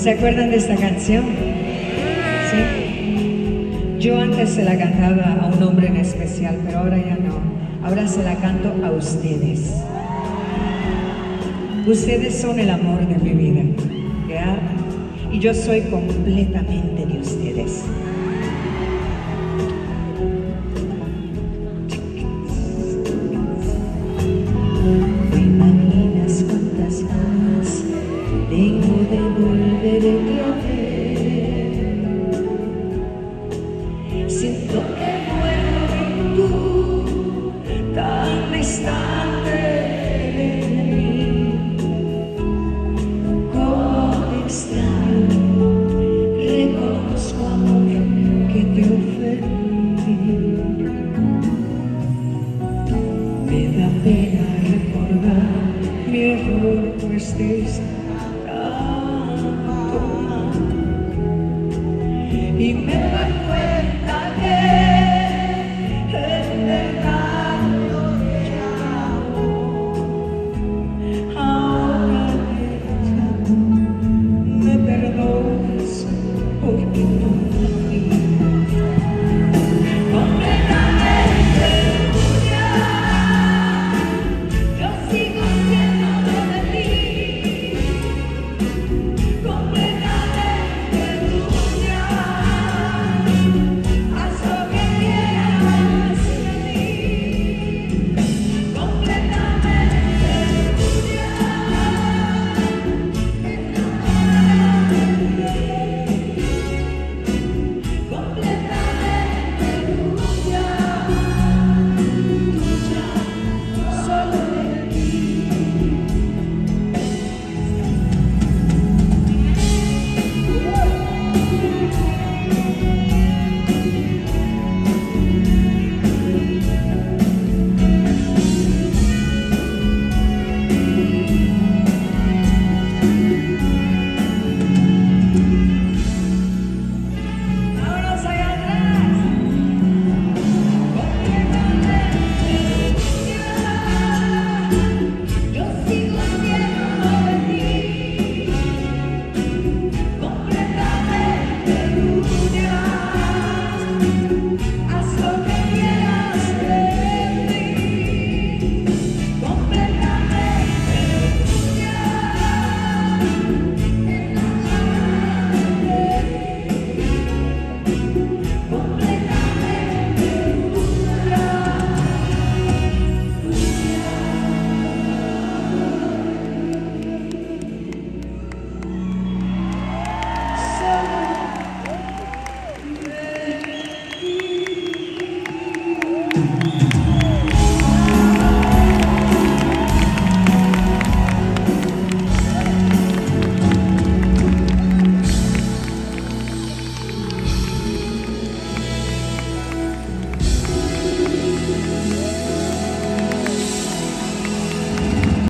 ¿Se acuerdan de esta canción? Sí. Yo antes se la cantaba a un hombre en especial, pero ahora ya no. Ahora se la canto a ustedes. Ustedes son el amor de mi vida. ¿ya? Y yo soy completamente de ustedes. Señor, tú estés acá. Y me doy cuenta.